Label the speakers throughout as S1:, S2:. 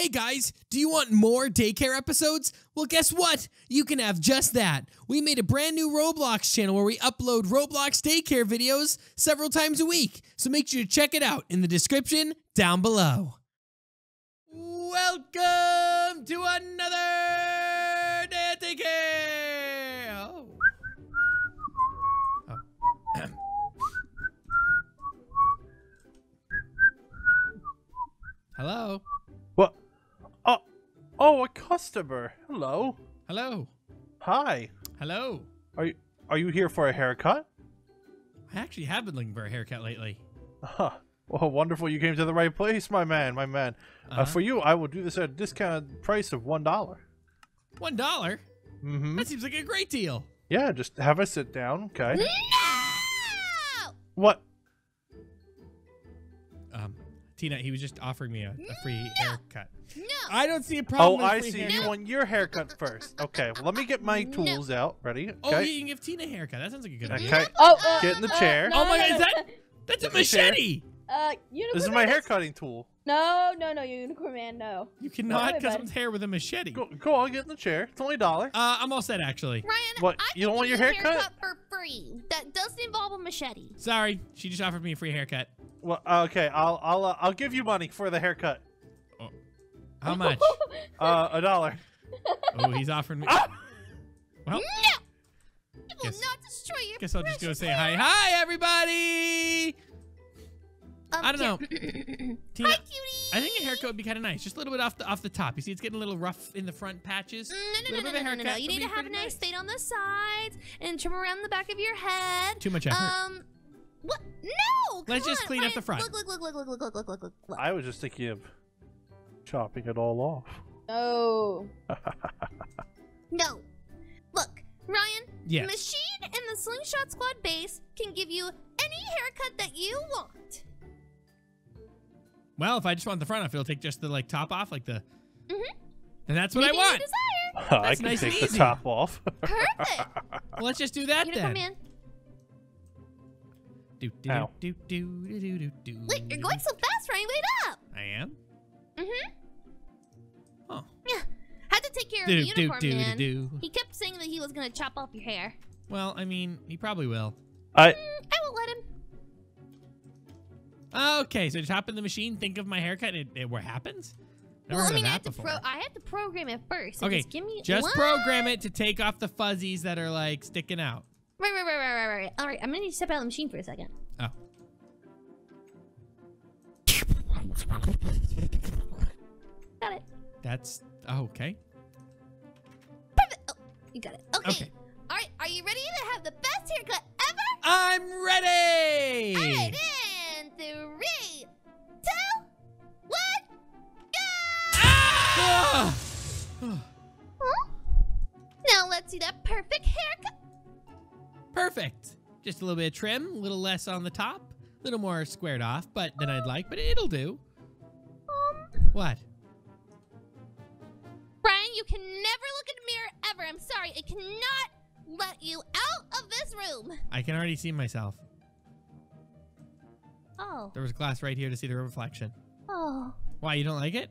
S1: Hey guys, do you want more daycare episodes? Well, guess what? You can have just that. We made a brand new Roblox channel where we upload Roblox daycare videos several times a week. So make sure to check it out in the description down below. Welcome to another day at daycare. Oh. Hello.
S2: What? Oh, a customer. Hello.
S1: Hello.
S2: Hi.
S1: Hello.
S2: Are you are you here for a haircut?
S1: I actually have been looking for a haircut lately.
S2: Huh. Well, wonderful. You came to the right place, my man. My man. uh
S1: Uh-huh.
S2: for you, I will do this at a discounted price of one dollar.
S1: One dollar?
S2: Mm-hmm.
S1: That seems like a great deal.
S2: Yeah, just have a sit down. Okay.
S3: No!
S2: What?
S1: Um, Tina, he was just offering me a, a free haircut.
S3: No!
S1: I don't see a problem.
S2: Oh,
S1: with
S2: I
S1: free
S2: see.
S1: haircut.
S2: You want your haircut first. Okay. Well, let me get my
S3: No.
S2: tools out. Ready?
S1: Oh, you can give Tina a haircut. That sounds like a good idea.
S2: Okay.
S4: Oh, uh,
S2: Get in the
S4: uh,
S2: chair.
S4: no,
S1: Oh my God, is that- That's a
S2: Get in
S1: machete.
S4: Uh, unicorn
S2: This is my hair cutting tool.
S4: No, no, no, you unicorn man, no.
S1: You cannot cut
S4: bud.
S1: someone's hair with a machete.
S2: Go, go on, get in the chair. It's only a dollar.
S1: Uh, I'm all set, actually.
S3: Ryan,
S2: What,
S3: I
S2: you don't want your
S3: you a
S2: haircut?
S3: for free. That doesn't involve a machete.
S1: Sorry, she just offered me a free haircut.
S2: Well, okay. I'll I'll uh, I'll give you money for the haircut.
S1: How much?
S2: Uh, a dollar.
S1: oh, he's offering me.
S2: Ah!
S1: Well,
S3: No! It will
S1: Guess-
S3: not destroy your
S1: guess I'll just go
S3: precious
S1: say hi. Hi, everybody.
S3: Um,
S1: I don't know.
S3: Tina.
S1: Tina,
S3: Hi, cutie.
S1: I think a haircut would be kind of nice. Just a little bit off the off the top. You see, it's getting a little rough in the front patches.
S3: No, no, no, no,
S1: of
S3: no, no, no, You need to have a nice
S1: nice.
S3: fade on the sides and trim around the back of your head.
S1: Too much effort.
S3: Um, what? No!
S1: Let's
S3: come
S1: just
S3: on,
S1: clean up the front.
S3: Look, look, look, look, look, look, look, look, look, look.
S2: I was just thinking of chopping it all off.
S4: No.
S3: No. Look, Ryan,
S1: yes.
S3: Machine and the Slingshot Squad base can give you any haircut that you want.
S1: Well, if I just want the front off, it'll take just the like top off, like the.
S3: Mhm.
S1: And that's what
S3: Maybe
S1: I want.
S3: desire.
S2: I
S1: That's
S2: can
S1: nice
S2: take the top off.
S3: Perfect.
S1: Well, let's just do that
S3: Unicorn
S1: then.
S3: Man.
S1: Do, do,
S2: Ow.
S1: do, do, do, do, do, do.
S3: Wait, you're going so fast, Ryan. Wait up.
S1: I am.
S3: Mm-hmm.
S1: Oh.
S3: Yeah. Had to take care of
S1: Do,
S3: the
S1: do,
S3: Unicorn
S1: do, do,
S3: Man.
S1: do.
S3: He kept saying that he was gonna chop off your hair.
S1: Well, I mean, he probably will.
S2: I
S3: Mm, I won't let him.
S1: Okay, so just hop in the machine, think of my haircut, and it, it what happens? Never
S3: well, I mean, I had to pro. I had to program it first. So
S1: Okay,
S3: just give me
S1: Just
S3: what?
S1: program it to take off the fuzzies that are like sticking out.
S3: Right, right, right, right, right, right. All right, I'm gonna need to step out of the machine for a second.
S1: Oh.
S3: Got it.
S1: That's oh, okay.
S3: Perfect. Oh, you got it. Okay.
S1: Okay.
S3: All right, are you ready to have the best haircut ever?
S1: I'm ready.
S3: All right, Perfect.
S1: Just a little bit of trim, a little less on the top, a little more squared off, but than I'd like, but it'll do.
S3: Um,
S1: What?
S3: Brian, you can never look in a mirror ever. I'm sorry, I cannot let you out of this room.
S1: I can already see myself.
S3: Oh,
S1: There was a glass right here to see the reflection.
S3: oh.
S1: Why, you don't like it?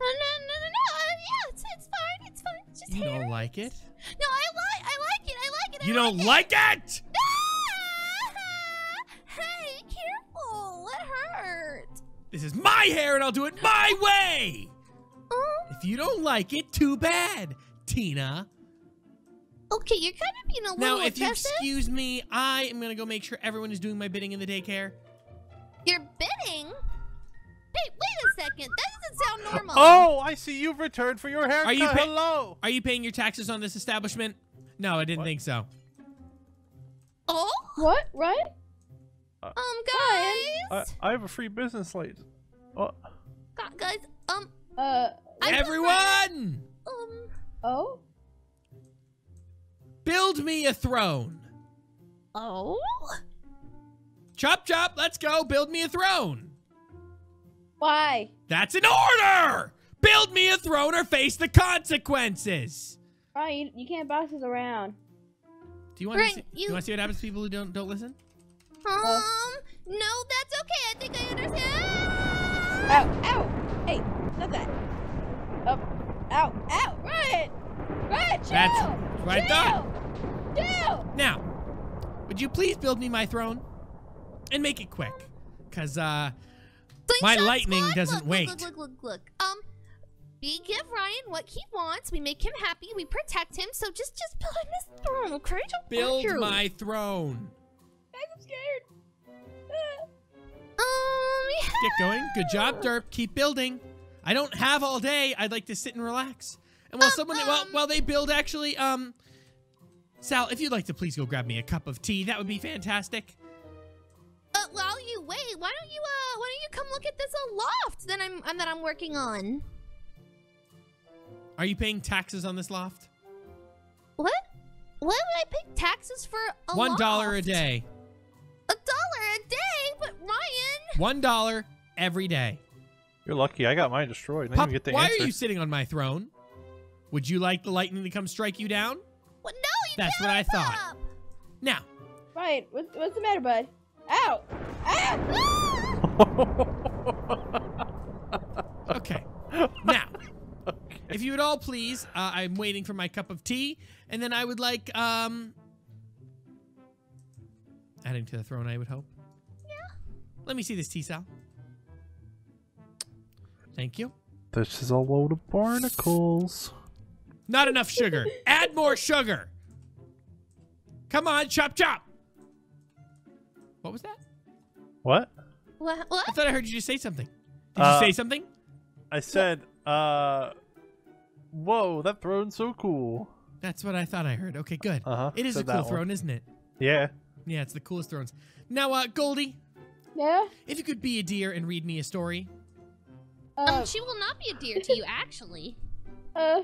S3: No, no, no, no, no. Uh, yeah, it's, it's fine. It's fine. It's just
S1: You
S3: hair.
S1: don't like it?
S3: No, I like it. I like it. I
S1: You don't
S3: it.
S1: like it?
S3: Hey, careful. It hurt.
S1: This is my hair and I'll do it my way.
S3: Oh,
S1: If you don't like it, too bad, Tina.
S3: okay. You're kind of being a little Now,
S1: if you
S3: excessive.
S1: excuse me, I am going to go make sure everyone is doing my bidding in the daycare.
S3: You're bidding. Hey, wait a second. That doesn't sound uh, normal.
S2: Oh, I see you've returned for your haircut.
S1: you pay-
S2: Hello.
S1: Are you paying your taxes on this establishment? No, I didn't
S2: What?
S1: think so.
S3: Oh,
S4: What? Right?
S3: um,
S2: I,
S3: guys,
S2: I I have a free business license. What?
S3: Gu- guys, um,
S4: Uh,
S3: I would
S1: Everyone,
S3: um,
S4: oh?
S1: build me a throne.
S3: oh,
S1: Chop, chop, let's go. Build me a throne.
S4: Why?
S1: That's an order. Build me a throne or face the consequences.
S4: Ryan, you, you can't boss us around.
S1: Do you want to see,
S3: you-
S1: you want to see what happens to people who don't don't listen?
S3: um, no, that's okay. I think I understand.
S4: Ow, ow! Hey, stop that. Up! Ow! Ow! Ryan! Ryan, chill!
S1: That's what I
S4: chill!
S1: thought.
S4: Chill!
S1: Now, would you please build me my throne? And make it quick. Because, uh, My lightning
S3: Squad?
S1: doesn't
S3: look,
S1: wait.
S3: Look, look, look, look, look. Um, we give Ryan what he wants. We make him happy. We protect him. So just, just build him his throne, okay? Don't
S1: build
S3: argue.
S1: my throne.
S4: Guys, I'm scared.
S3: Um, yeah.
S1: Get going. Good job, Derp. Keep building. I don't have all day. I'd like to sit and relax. And while someone, while,
S3: um.
S1: while they build, actually, um, Sal, if you'd like to please go grab me a cup of tea, that would be fantastic.
S3: Uh, while you wait, why don't you, uh, why don't you come look at this uh, loft that I'm, um, that I'm working on?
S1: Are you paying taxes on this loft?
S3: What? Why would I pay taxes for a
S1: One dollar a day.
S3: A dollar a day? But Ryan,
S1: One dollar every day.
S2: You're lucky. I got mine destroyed. I didn't
S1: Pup,
S2: even get the
S1: why
S2: answer.
S1: are you sitting on my throne? Would you like the lightning to come strike you down?
S3: what? No, you
S1: That's
S3: can't
S1: what I
S3: up.
S1: thought. Now,
S4: Ryan, what, what's the matter, bud? Ow! Ow!
S1: okay. now, if you would all please, uh, I'm waiting for my cup of tea, and then I would like, um, adding to the throne, I would hope. Yeah. Let me see this tea, Sal. Thank you.
S2: this is a load of barnacles.
S1: Not enough sugar. Add more sugar. Come on, chop chop. What was that?
S2: What?
S3: What? what?
S1: I thought I heard you just say something. Did
S2: Uh,
S1: you say something?
S2: I said, uh, whoa, that throne's so cool.
S1: That's what I thought I heard. Okay, good.
S2: Uh-huh,
S1: It is a cool
S2: that one.
S1: throne, isn't it?
S2: Yeah.
S1: Yeah, it's the coolest thrones. Now, uh, Goldy,
S4: Yeah?
S1: if you could be a deer and read me a story.
S4: Uh,
S3: Um, she will not be a deer to you, actually.
S4: uh,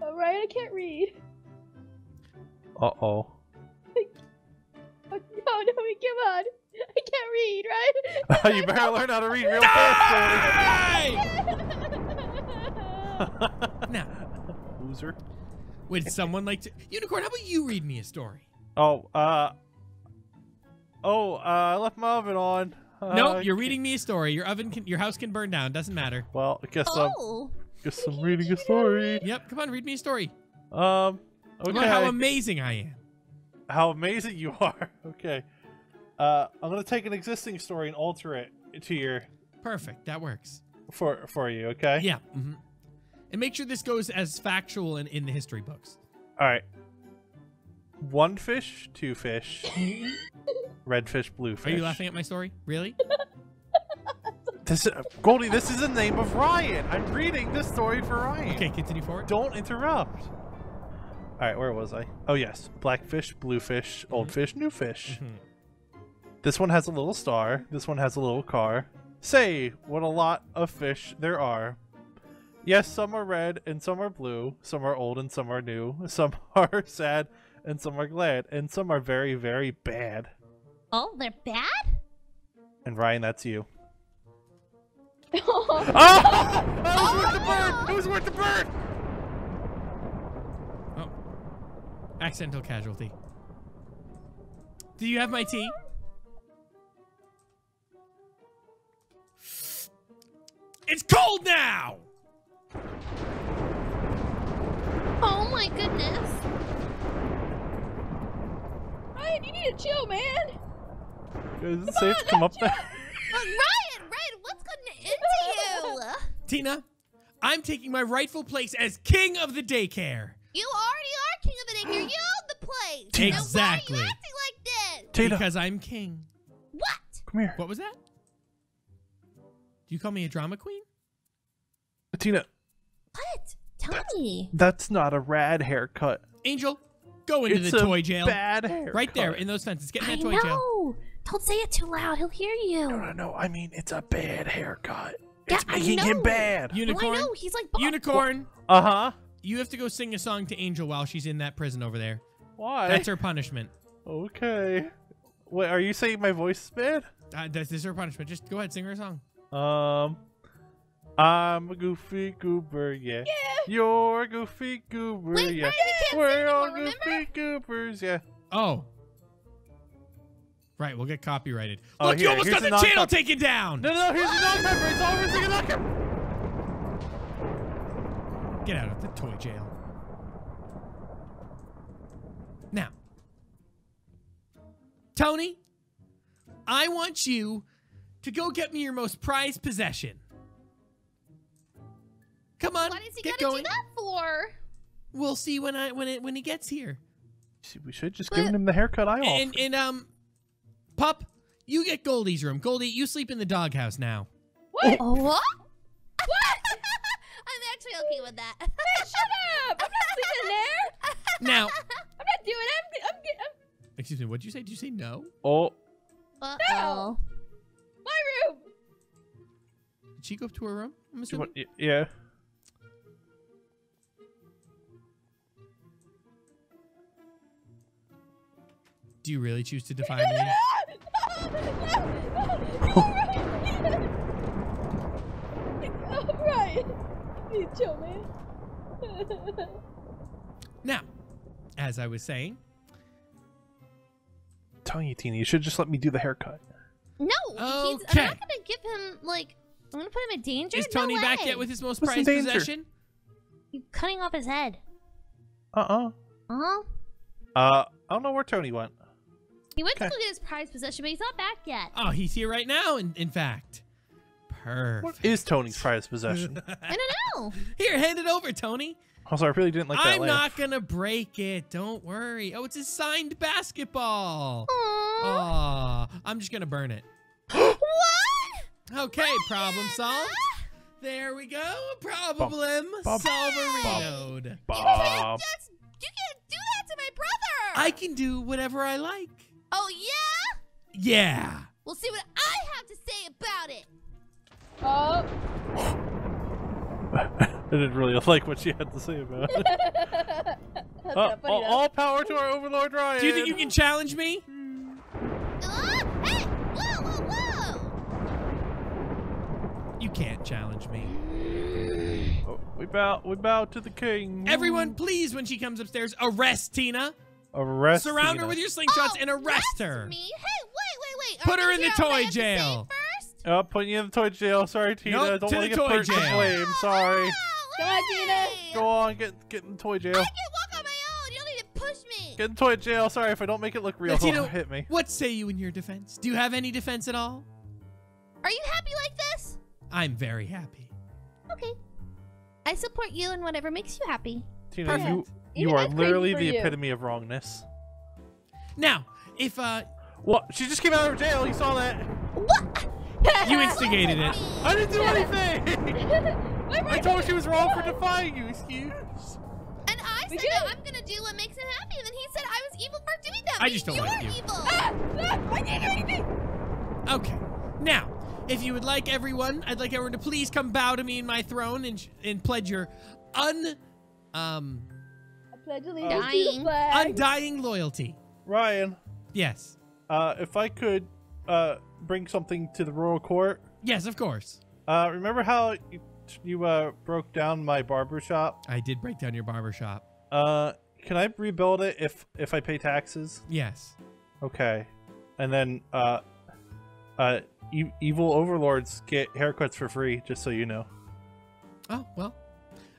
S4: uh, Ryan, I can't read.
S2: Uh oh.
S4: Oh, no, no, come on. I can't read, right?
S2: you better learn how to read real fast,
S1: Hey! now,
S2: Goldy. Loser.
S1: would someone like to? Unicorn, how about you read me a story?
S2: Oh, uh. Oh, uh, I left my oven on. Uh,
S1: no, you're reading me a story. Your oven, can, your house can burn down. Doesn't matter.
S2: Well, I guess I'm,
S3: Oh.
S2: guess I'm reading a story.
S1: Yep, come on, read me a story.
S2: Um. Okay.
S1: About how amazing I am.
S2: how amazing you are. Okay. Uh, I'm gonna take an existing story and alter it to your
S1: Perfect. That works.
S2: for for you. Okay.
S1: Yeah. hmm And make sure this goes as factual and in the history books.
S2: All right. One fish, two fish, red fish, blue fish.
S1: Are you laughing at my story? Really?
S2: This is, Goldy. This is the name of Ryan. I'm reading this story for Ryan.
S1: Okay, continue forward.
S2: Don't interrupt. All right, where was I? Oh yes, black fish, blue fish, old fish, new fish.
S1: Mhm.
S2: This one has a little star. This one has a little car. Say, what a lot of fish there are. Yes, some are red and some are blue. Some are old and some are new. Some are sad and some are glad. And some are very, very bad.
S3: Oh, they're bad?
S2: And Ryan, that's you.
S4: Oh,
S2: Oh! That was worth the bird! It was worth the bird!
S1: Oh. Accidental casualty. Do you have my tea? It's cold now!
S3: My goodness.
S4: Ryan, you need to chill, man.
S2: Is it safe to come up there?
S3: Uh, Ryan, Ryan, what's gotten into you?
S1: Tina, I'm taking my rightful place as king of the daycare.
S3: You already are king of the daycare. You own the place.
S1: Exactly.
S3: Now why are you acting like this?
S2: Tina,
S1: Because I'm king.
S3: What?
S2: come here.
S1: What was that? Do you call me a drama queen?
S2: Tina,
S3: What? Tell me.
S2: that's not a rad haircut.
S1: Angel, go into
S2: it's
S1: the
S2: a
S1: toy jail.
S2: bad haircut.
S1: Right there in those fences. Get in
S3: I
S1: toy
S3: know.
S1: jail.
S3: Don't say it too loud. He'll hear you.
S2: No, no, no. I mean, it's a bad haircut.
S3: Yeah,
S2: It's
S3: I
S2: making him
S3: know.
S2: bad.
S3: Oh, I
S1: Unicorn.
S3: know. He's like Bob.
S1: Unicorn.
S2: Uh huh.
S1: You have to go sing a song to Angel while she's in that prison over there.
S2: Why?
S1: That's her punishment.
S2: Okay. Wait, are you saying my voice is bad?
S1: Uh, this is her punishment. Just go ahead, sing her a song.
S2: Um, I'm a goofy goober, yeah.
S4: Yeah.
S2: You're a goofy goober,
S3: Wait,
S2: yeah.
S3: Can't
S2: We're all
S3: anymore, remember?
S2: goofy goobers, yeah.
S1: Oh. Right, we'll get copyrighted.
S2: Oh,
S1: Look, you almost got the
S2: the
S1: channel
S2: non-copy-
S1: taken down.
S2: No, no, here's the non-cover. It's all over singing non-cover.
S1: Get out of the toy jail. Now, Tony, I want you to go get me your most prized possession. Come on,
S3: Why does he
S1: get
S3: gotta
S1: going.
S3: do that for?
S1: We'll see when I when it when he gets here.
S2: See, We should just
S3: But-
S2: given him the haircut I offered.
S1: And and um, pup, you get Goldy's room. Goldy, you sleep in the doghouse now.
S4: What?
S3: Oh, what? I'm actually okay with that.
S4: Shut up! I'm not sleeping there.
S1: Now,
S4: I'm not doing it. I'm, I'm, get- I'm
S1: excuse me, What did you say? Did you say no?
S2: oh,
S3: Uh-oh.
S4: my room.
S1: Did she go up to her room? I'm assuming.
S2: want- yeah.
S1: Do you really choose to defy me?
S4: All right. You chill, man.
S1: Now, as I was saying,
S2: telling you, Tina, you should just let me do the haircut.
S3: No, he's, I'm not gonna give him like. I'm gonna put him in danger.
S1: is
S3: no
S1: Tony back yet with his most
S2: What's
S1: prized possession?
S3: You cutting off his head?
S2: Uh-uh.
S3: Uh-huh.
S2: Uh, I don't know where Tony went.
S3: He went
S2: Okay.
S3: to go get his prized possession, but he's not back yet.
S1: Oh, he's here right now. In in fact, perfect.
S2: What is Tony's prized possession?
S3: I don't know.
S1: Here, hand it over, Tony.
S2: also, I really didn't like that
S1: I'm
S2: laugh.
S1: not gonna break it. Don't worry. Oh, it's a signed basketball.
S3: Aww.
S1: Aw, I'm just gonna burn it.
S3: what?
S1: Okay, problem solved. There we go. Problem
S2: bum,
S1: solverinoed.
S2: Bob.
S3: That's, you can't do that to my brother.
S1: I can do whatever I like.
S3: Oh yeah.
S1: Yeah.
S3: We'll see what I have to say about it.
S4: Oh.
S2: I didn't really like what she had to say about it. Uh, all, all power to our Overlord Ryan.
S1: Do you think you can challenge me?
S3: Ah, hey! Whoa, whoa, whoa!
S1: You can't challenge me.
S2: Oh, we bow. We bow to the king.
S1: Everyone, please, when she comes upstairs, arrest Tina.
S2: Arrest.
S1: Surround
S2: Tina.
S1: her with your slingshots
S3: Oh,
S1: and arrest
S3: that's
S1: her.
S3: Me? Hey, wait, wait, wait.
S1: Put
S3: Are
S1: her in the toy
S3: what I have to
S1: jail.
S3: First?
S2: Uh, oh, putting you in the toy jail. Sorry, Tina.
S1: Nope,
S2: I don't
S1: to
S2: want
S1: the
S2: to get
S1: toy
S2: put in
S1: jail.
S2: blame. Sorry.
S3: Wow,
S4: Come on! Tina.
S2: Go on, get get in the toy jail.
S3: I can walk on my own. You don't need to push me.
S2: Get in toy jail. Sorry if I don't make it look real.
S1: Now, Tina,
S2: Don't hit me.
S1: What say you in your defense? Do you have any defense at all?
S3: Are you happy like this?
S1: I'm very happy.
S3: Okay. I support you in whatever makes you happy.
S2: Tina,
S1: Perfect.
S2: you you are literally the
S4: you.
S2: epitome of wrongness.
S1: Now, if uh
S2: What? She just came out of jail. You saw that?
S3: What?
S1: you instigated it,
S2: I didn't do anything.
S4: My
S2: I told her she was wrong for defying you. Excuse.
S3: And I said that. I'm gonna do what makes him happy, and then he said I was evil for doing that.
S1: I
S3: but
S1: just don't
S3: you're
S1: like you.
S3: evil.
S4: Ah, ah, I didn't do anything.
S1: okay. Now, if you would like everyone, I'd like everyone to please come bow to me in my throne and and pledge your un um
S4: I pledge allegiance to the flag.
S1: undying loyalty.
S2: Ryan,
S1: Yes.
S2: uh, if I could uh, bring something to the royal court.
S1: Yes, of course.
S2: Uh, remember how you, you uh, broke down my barber shop?
S1: I did break down your barber shop.
S2: Uh, can I rebuild it if if I pay taxes?
S1: Yes.
S2: Okay, and then uh, uh, e- evil overlords get haircuts for free. Just so you know.
S1: Oh, well.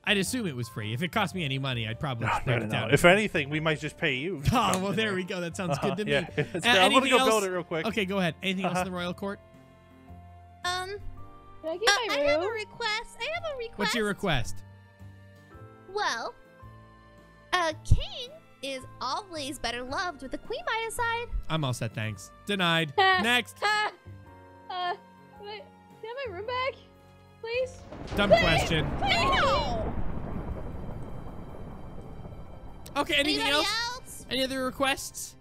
S1: I'd assume it was free. If it cost me any money, I'd probably
S2: No,
S1: just
S2: no,
S1: break
S2: no,
S1: it
S2: no.
S1: down.
S2: If anything, we might just pay you.
S1: Oh, well, there we go. That sounds
S2: Uh-huh,
S1: good to
S2: yeah,
S1: me.
S2: it's
S1: Uh.
S2: I'm gonna
S1: anything
S2: go build it real quick.
S1: Okay, go ahead. Anything else
S2: Uh-huh.
S1: in the royal court?
S3: Um,
S4: Can I
S3: uh,
S4: get
S3: I have a request. I have a request.
S1: What's your request?
S3: Well, a king is always better loved with a queen by his side.
S1: I'm all set, thanks. Denied. Next.
S4: Uh, can I, can I have my room back, please?
S1: Dumb question.
S3: No.
S1: Okay, anything else?
S3: else?
S1: Any other requests?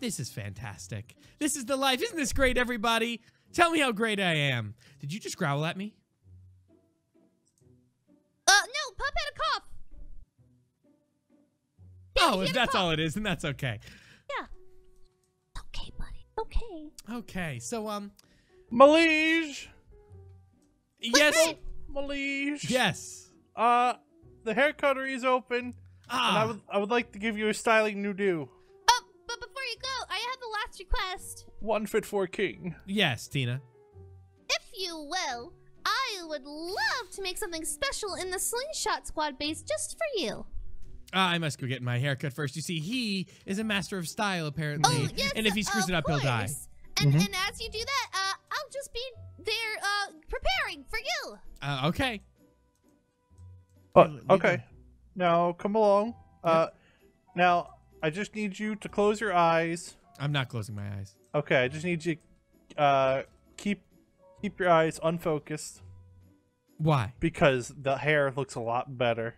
S1: This is fantastic. This is the life. Isn't this great, everybody? Tell me how great I am. Did you just growl at me?
S3: Uh, no. Pup had a cough. Yeah,
S1: oh, if that's all it is, then that's okay.
S3: Yeah. Okay, buddy. Okay.
S1: Okay, so, um,
S2: Malige,
S1: yes,
S2: Malish.
S1: yes.
S2: Uh, the hair cuttery is open, and I
S1: Ah,
S2: would I would like to give you a styling new do.
S3: Oh, but before you go, I have the last request.
S2: One fit for a king.
S1: yes, Tina.
S3: If you will, I I would love to make something special in the Slingshot Squad base just for you.
S1: Ah, I must go get my haircut first. You see, he is a master of style, apparently.
S3: Oh, yes,
S1: and if he screws
S3: of
S1: it up, he'll die.
S3: course. And,
S2: Mhm.
S3: and as you do that, uh, I'll just be there uh, preparing for you.
S1: Uh, okay.
S2: But
S1: Leave
S2: okay, now come along. Uh, now I just need you to close your eyes.
S1: I'm not closing my eyes.
S2: Okay, I just need you uh keep keep your eyes unfocused
S1: Why?
S2: because the hair looks a lot better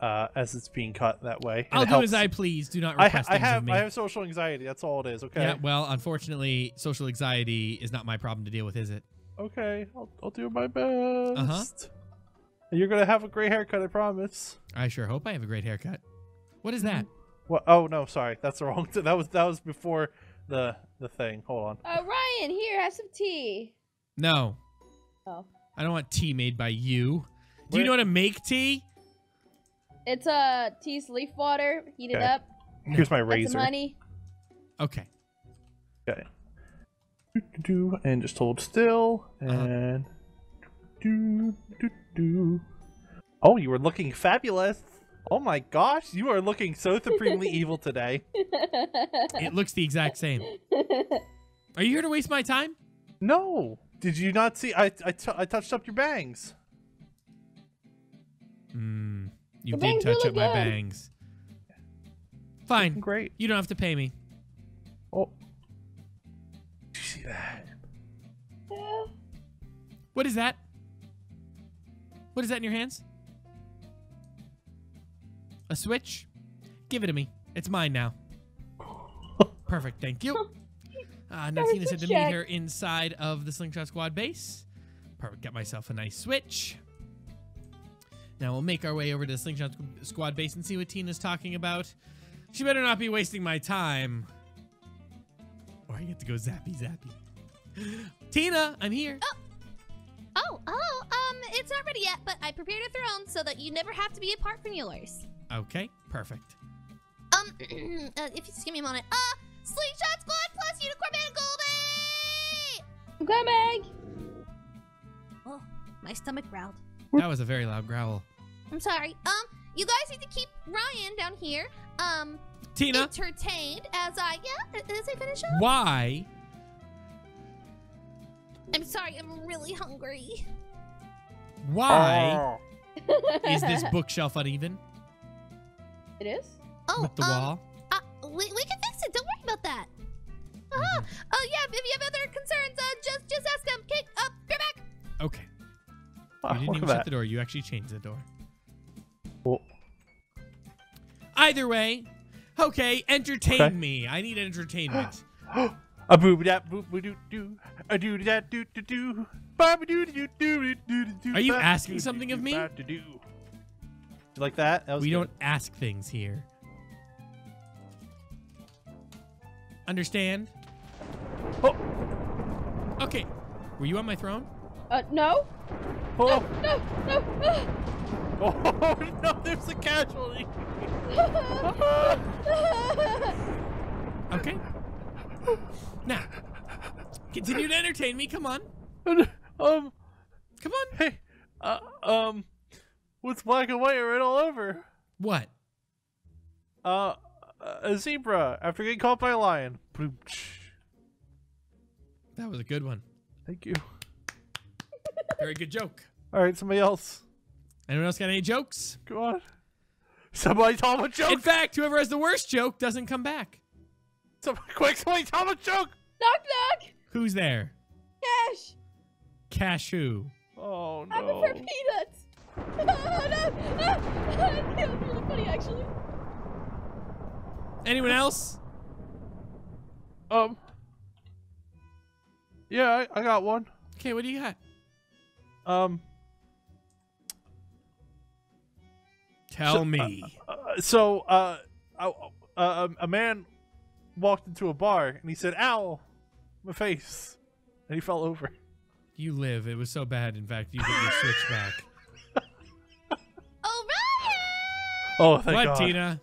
S2: uh as it's being cut that way. and
S1: I'll do
S2: helps-
S1: as I please. Do not
S2: I,
S1: request
S2: ha- I have
S1: of me.
S2: I have social anxiety. That's all it is. Okay.
S1: Yeah, well, unfortunately, social anxiety is not my problem to deal with, is it?
S2: Okay. I'll I'll do my best.
S1: Uh-huh.
S2: You're gonna have a great haircut. I promise.
S1: I sure hope I have a great haircut. What is that?
S2: What? Oh no, sorry. That's the wrong. that was that was before the the thing. Hold on.
S4: Uh, Ryan, here, have some tea.
S1: No,
S4: Oh.
S1: I don't want tea made by you. Do you know how to make tea?
S4: It's uh, tea's leaf water. Heat it
S2: Okay.
S4: up.
S2: Here's my
S4: Add some
S2: razor.
S4: honey.
S1: Okay.
S2: Okay. Do and just hold still
S1: Uh-huh.
S2: and do do do. Oh, you were looking fabulous. Oh my gosh, you are looking so supremely evil today.
S1: It looks the exact same. Are you here to waste my time?
S2: No, did you not see? I I, t- I touched up your bangs.
S1: Hmm. You did touch
S4: really
S1: up my bangs. Fine.
S2: Great.
S1: You don't have to pay me.
S2: Oh, did you see that?
S4: Yeah.
S1: What is that? What is that in your hands? A switch? Give it to me. It's mine now. Perfect, thank you. Uh, now
S4: There's
S1: Tina
S4: a
S1: said to meet her inside of the Slingshot Squad base. Perfect, got myself a nice switch. Now we'll make our way over to the Slingshot Squad base and see what Tina's talking about. She better not be wasting my time. Or I get to go zappy zappy. Tina, I'm here.
S3: Oh, oh, um, it's not ready yet, but I prepared a throne so that you never have to be apart from yours.
S1: Okay, perfect.
S3: Um, uh, if you just give me a moment. Uh, Slingshot Squad plus Unicorn Mann Goldy!
S4: I'm coming.
S3: Oh, my stomach growled.
S1: That was a very loud growl.
S3: I'm sorry. Um, you guys need to keep Ryan down here, um,
S1: Tina,
S3: entertained as I, yeah, as I finish up.
S1: why?
S3: I'm sorry, I'm really hungry.
S1: Why
S2: Oh.
S1: is this bookshelf uneven
S4: It is.
S3: Oh,
S1: with the
S3: um,
S1: wall?
S3: Uh, we, we can fix it. Don't worry about that. Uh-huh. Oh, yeah, if you have other concerns, uh, just just ask them. Okay, uh, be back.
S1: Okay. You didn't even shut the door. You actually changed the door.
S2: Oh,
S1: Either way, okay, entertain
S2: Okay.
S1: me. I need entertainment.
S2: A boob that boop doo doo. A doo that doo doo doo.
S1: Are you asking something of me?
S2: Like that? that was
S1: we
S2: good.
S1: don't ask things here. Understand?
S2: Oh,
S1: Okay. Were you on my throne?
S4: Uh, no.
S2: oh,
S4: No, no.
S2: oh, no! There's a casualty.
S1: Okay. Now, continue to entertain me. Come on.
S2: um,
S1: Come on.
S2: hey, uh, um, what's black and white right all over?
S1: What?
S2: Uh, a zebra after getting caught by a lion.
S1: That was a good one.
S2: Thank you.
S1: Very good joke.
S2: All right, somebody else.
S1: Anyone else got any jokes?
S2: Go on. Somebody tell him a joke.
S1: In fact, whoever has the worst joke doesn't come back.
S2: Somebody, quick, somebody tell him a joke.
S4: knock, knock.
S1: Who's there?
S4: Cash.
S1: Cashew.
S2: Oh no.
S4: I'm
S2: no.
S4: for peanuts. no, no, no. That was really funny, actually.
S1: Anyone else?
S2: Um. Yeah, I, I got one.
S1: Okay, what do you got?
S2: Um.
S1: Tell
S2: So,
S1: me.
S2: Uh, so, uh, uh, uh, a man walked into a bar and he said, "Ow, my face," and he fell over.
S1: you live. It was so bad. In fact, you get your switch back.
S3: Oh,
S2: Oh, thank
S1: what,
S2: God.
S1: Tina?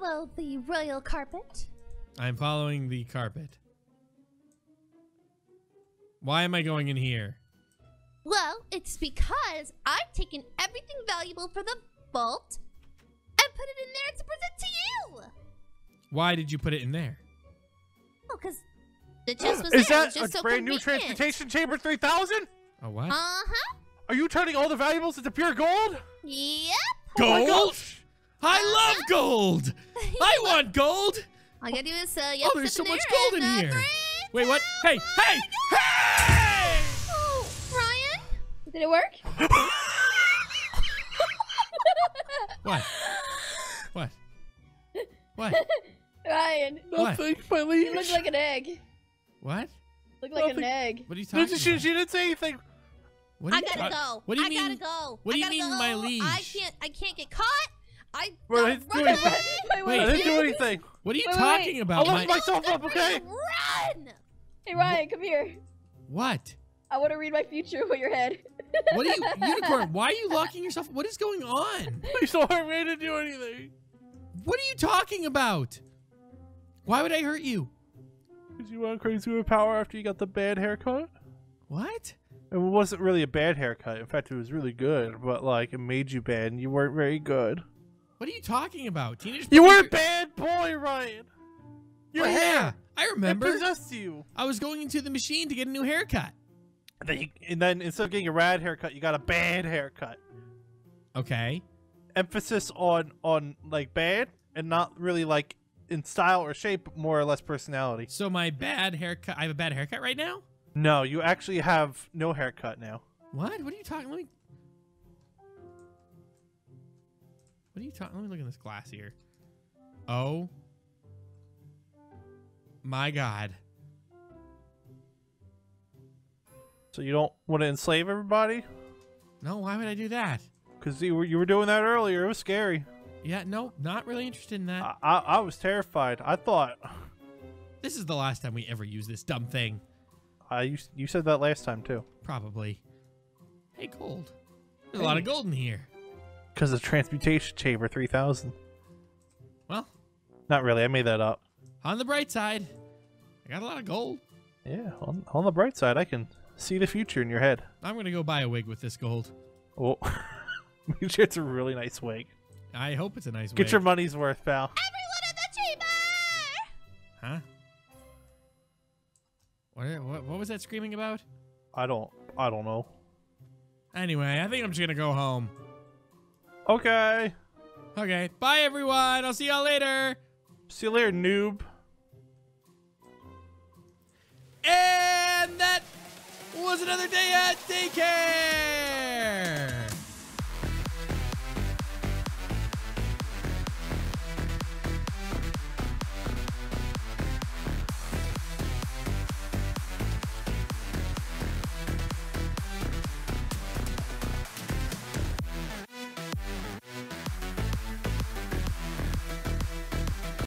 S3: Follow the royal carpet.
S1: I'm following the carpet. Why am I going in here?
S3: Well, it's because I've taken everything valuable for the vault and put it in there to present to you.
S1: Why did you put it in there?
S3: Oh, because the chest was
S2: Is
S3: there. It
S2: that
S3: was just
S2: a
S3: so
S2: brand new
S3: convenient.
S2: transmutation chamber 3000?
S1: Oh, what?
S3: Uh huh.
S2: Are you turning all the valuables into pure gold?
S3: Yep.
S2: Oh my
S1: gold?
S2: gosh.
S1: I love gold. I want gold.
S3: All I gotta do is uh, yep,
S1: Oh, there's
S3: sit
S1: so
S3: in
S1: much
S3: there
S1: gold in
S3: and, uh,
S1: here.
S3: three,
S1: Wait, what? Hey, hey, hey!
S3: Ryan.
S4: Did it work?
S1: What? What? What?
S4: Ryan,
S1: What?
S2: Nothing, my
S4: you look like an egg.
S1: What?
S4: Look like
S2: Nothing.
S4: an egg.
S1: What are you
S2: No,
S1: talking
S2: she,
S1: about?
S2: she didn't say anything.
S1: What are
S3: I gotta
S1: ta-
S3: go.
S1: What do you
S3: I
S1: mean?
S3: gotta go.
S1: what do you mean,
S3: go.
S1: my
S3: I can't. I can't get caught. I
S2: Bro, I didn't do
S3: run
S2: anything.
S3: away.
S4: Wait,
S1: Wait.
S2: I didn't do anything.
S1: What are you
S4: Wait, wait,
S1: talking
S4: wait.
S2: I
S1: about?
S2: left
S1: My-
S2: myself up, okay?
S3: Run!
S4: Hey Ryan, come here.
S1: what?
S4: I want to read my future with your head.
S1: What are you, unicorn? Why are you locking yourself? What is going on?
S2: You still aren't ready to do anything.
S1: What are you talking about? Why would I hurt you?
S2: Because you went crazy with power after you got the bad haircut?
S1: What?
S2: It wasn't really a bad haircut. In fact, it was really good, but like it made you bad and you weren't very good.
S1: What are you talking about? Teenage.
S2: You were a bad boy, Ryan. Your
S1: Oh,
S2: hair
S1: yeah, I
S2: it
S1: remember.
S2: possessed you.
S1: I was going into the machine to get a new haircut.
S2: And then, you, and then instead of getting a rad haircut, you got a bad haircut.
S1: Okay.
S2: Emphasis on on like bad and not really like in style or shape, but more or less personality.
S1: So my bad haircut. I have a bad haircut right now.
S2: No, you actually have no haircut now.
S1: What? What are you talking? Let me. What are you talking? Let me look in this glass here. Oh. My God.
S2: So you don't want to enslave everybody?
S1: No, why would I do that?
S2: Because you were you were doing that earlier. It was scary.
S1: Yeah, no, not really interested in that.
S2: I, I I was terrified. I thought
S1: this is the last time we ever use this dumb thing.
S2: I you, you said that last time too.
S1: Probably. Hey, gold. There's a lot of gold in here.
S2: Because of transmutation chamber three thousand.
S1: Well,
S2: Not really. I made that up.
S1: on the bright side, I got a lot of gold.
S2: Yeah. On on the bright side, I can see the future in your head.
S1: I'm gonna go buy a wig with this gold.
S2: Oh, make sure it's a really nice wig.
S1: I hope it's a nice
S2: Get
S1: wig.
S2: Get your money's worth, pal.
S3: Everyone in the chamber!
S1: Huh? What, what, what was that screaming about?
S2: I don't. I don't know.
S1: Anyway, I think I'm just gonna go home.
S2: Okay.
S1: Okay, bye everyone. I'll see y'all later.
S2: See you later, noob.
S1: And that was another day at daycare.